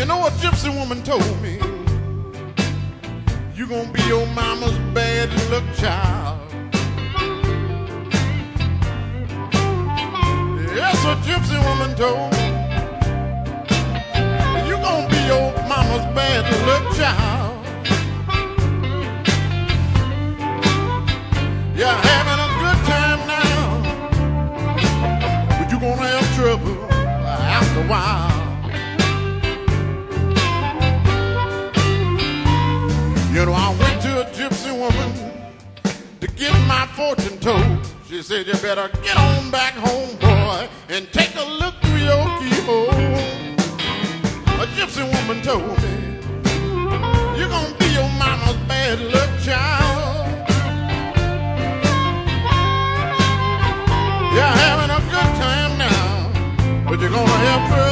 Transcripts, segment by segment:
You know what gypsy woman told me? You gonna be your mama's bad luck child. Yes, a gypsy woman told me. You gonna be your mama's bad luck child. You're having a good time now, but you're gonna have trouble after a while. Fortune told. She said, You better get on back home, boy, and take a look through your keyhole. A gypsy woman told me, You're gonna be your mama's bad luck child. You're having a good time now, but you're gonna have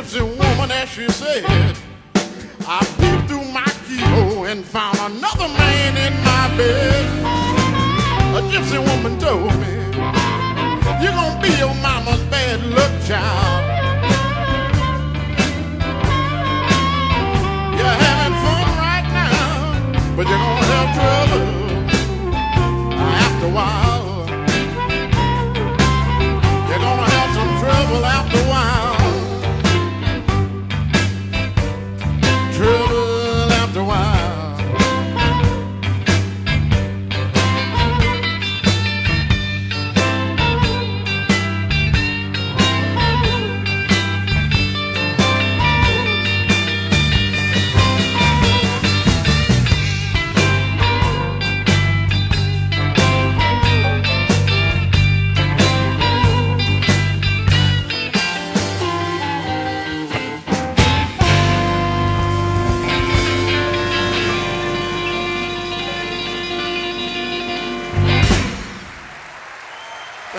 gypsy woman as she said. I peeped through my keyhole and found another man in my bed. A gypsy woman told me, You're gonna be your mama's bad luck child.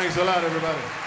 Thanks a lot, everybody.